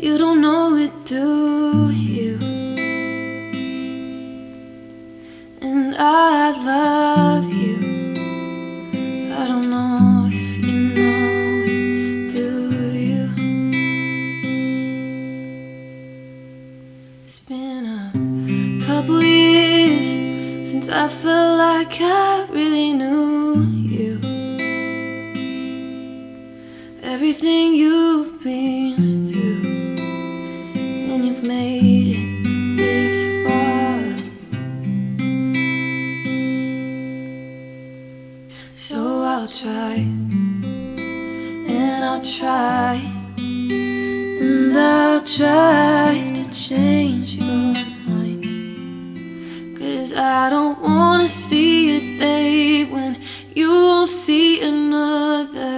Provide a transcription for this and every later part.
You don't know it, do you? And I love you. I don't know if you know it, do you? It's been a couple years since I felt like I really knew you. So I'll try, and I'll try, and I'll try to change your mind. Cause I don't wanna see a day when you won't see another.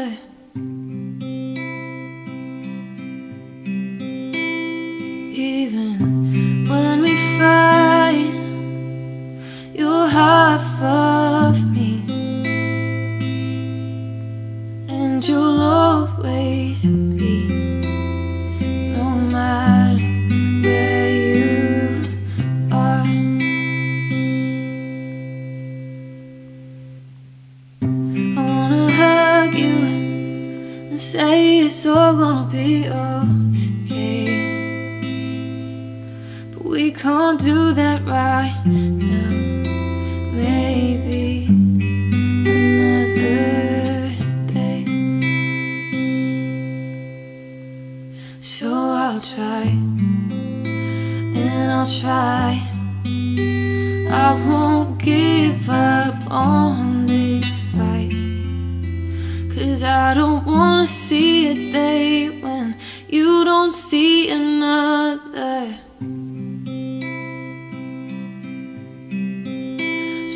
Say it's all gonna be okay. But we can't do that right now. Maybe another day. So I'll try, and I'll try. I won't give up on. Cause I don't wanna see a day when you don't see another.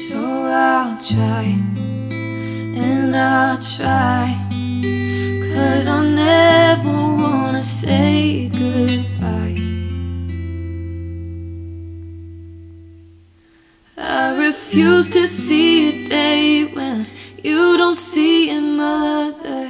So I'll try, and I'll try. Cause I never wanna say goodbye. I refuse to see a day when you don't see another.